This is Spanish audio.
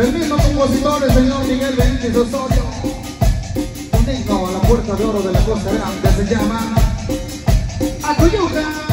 Del mismo compositor, el señor Miguel Benítez Osorio. Un himno a la puerta de oro de la Costa Grande se llama Acoyuca.